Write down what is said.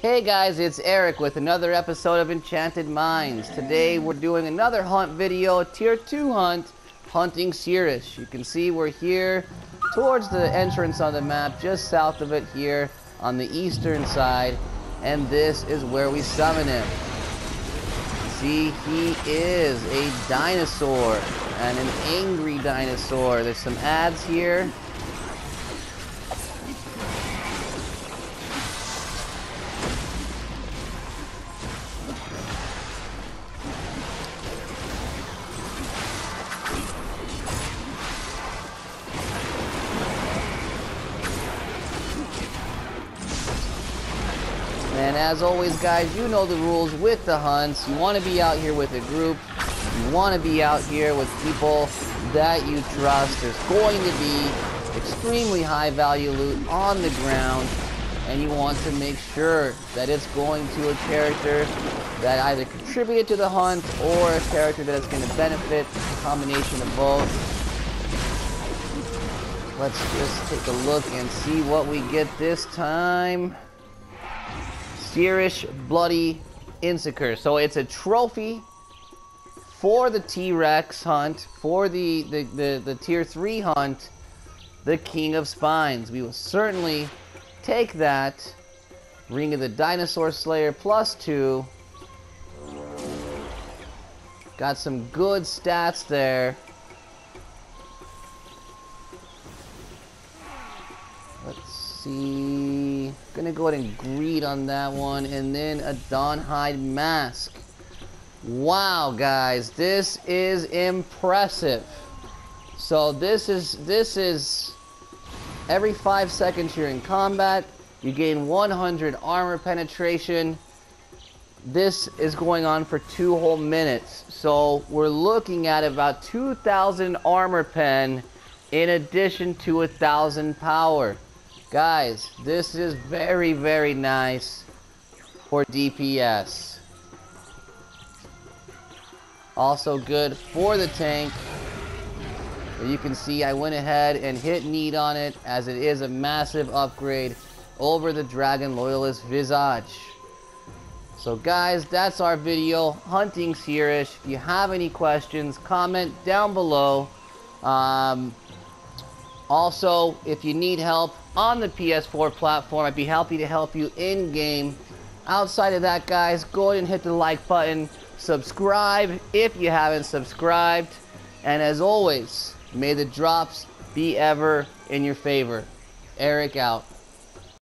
Hey guys, it's Eric with another episode of Enchanted Minds. Today we're doing another hunt video, tier 2 hunt, hunting Sirrush. You can see we're here towards the entrance on the map, just south of it here on the eastern side, and this is where we summon him. See, he is a dinosaur, and an angry dinosaur. There's some ads here. And as always, guys, you know the rules with the hunts. You want to be out here with a group. You want to be out here with people that you trust. There's going to be extremely high value loot on the ground. And you want to make sure that it's going to a character that either contributed to the hunt or a character that is going to benefit, a combination of both. Let's just take a look and see what we get this time. Sirrush Bloody Incisor. So it's a trophy for the T-Rex hunt, for the, the, the, the Tier 3 hunt, the King of Spines. We will certainly take that. Ring of the Dinosaur Slayer plus 2. Got some good stats there. Let's see. Gonna go ahead and greed on that one. And then a Dawnhide Mask. Wow, guys. This is impressive. So this is, this is, every five seconds you're in combat, you gain 100 armor penetration. This is going on for two whole minutes. So we're looking at about 2,000 armor pen in addition to a thousand power. Guys, this is very, very nice for DPS. Also good for the tank. you can see I went ahead and hit need on it as it is a massive upgrade over the Dragon Loyalist Visage. So guys, that's our video, Hunting Sirrush. If you have any questions, comment down below. Um, also, if you need help on the PS4 platform, I'd be happy to help you in-game. Outside of that, guys, go ahead and hit the like button. Subscribe if you haven't subscribed. And as always, may the drops be ever in your favor. Eric out.